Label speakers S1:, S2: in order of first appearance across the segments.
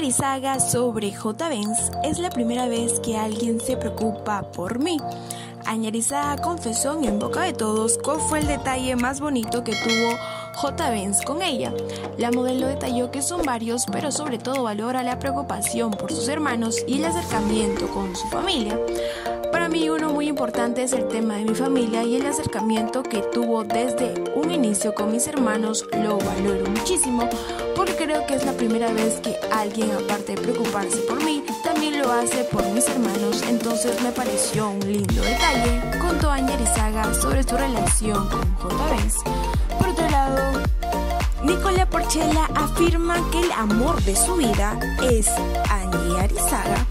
S1: Añarizaga sobre J. Benz es la primera vez que alguien se preocupa por mí. Añarizaga confesó en boca de todos cuál fue el detalle más bonito que tuvo J. Benz con ella. La modelo detalló que son varios, pero sobre todo valora la preocupación por sus hermanos y el acercamiento con su familia. Para mí uno muy importante es el tema de mi familia y el acercamiento que tuvo desde un inicio con mis hermanos lo valoro muchísimo porque creo que es la primera vez que alguien aparte de preocuparse por mí también lo hace por mis hermanos entonces me pareció un lindo detalle contó Añarizaga sobre su relación con J. Por otro lado, Nicola Porchela afirma que el amor de su vida es Angie Arizaga.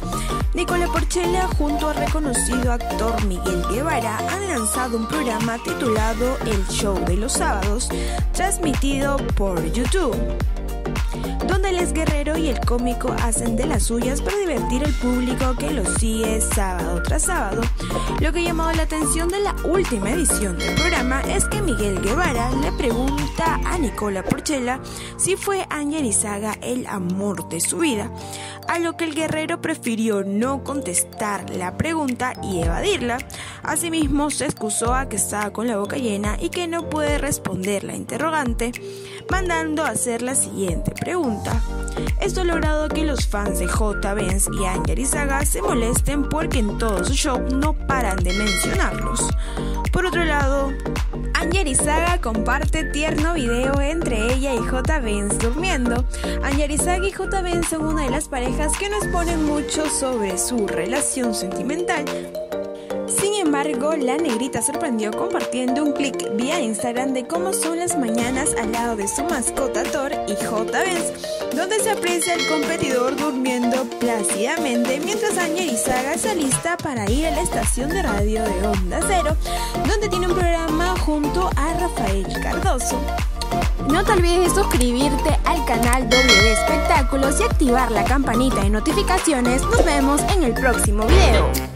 S1: Nicola Porchela junto al reconocido actor Miguel Guevara han lanzado un programa titulado El Show de los Sábados, transmitido por YouTube donde el guerrero y el cómico hacen de las suyas para divertir al público que los sigue sábado tras sábado. Lo que llamó la atención de la última edición del programa es que Miguel Guevara le pregunta a Nicola Porchela si fue Izaga el amor de su vida, a lo que el guerrero prefirió no contestar la pregunta y evadirla. Asimismo, se excusó a que estaba con la boca llena y que no puede responder la interrogante, mandando a hacer la siguiente pregunta. Esto ha logrado que los fans de J. Benz y Anger Saga se molesten porque en todo su show no paran de mencionarlos. Comparte tierno video entre ella y J. Benz durmiendo. Saga y J. Benz son una de las parejas que nos ponen mucho sobre su relación sentimental embargo, la negrita sorprendió compartiendo un clic vía Instagram de cómo son las mañanas al lado de su mascota Thor y J. Benz, donde se aprecia el competidor durmiendo plácidamente mientras y Saga se alista para ir a la estación de radio de Onda Cero, donde tiene un programa junto a Rafael Cardoso. No te olvides de suscribirte al canal W Espectáculos y activar la campanita de notificaciones. Nos vemos en el próximo video.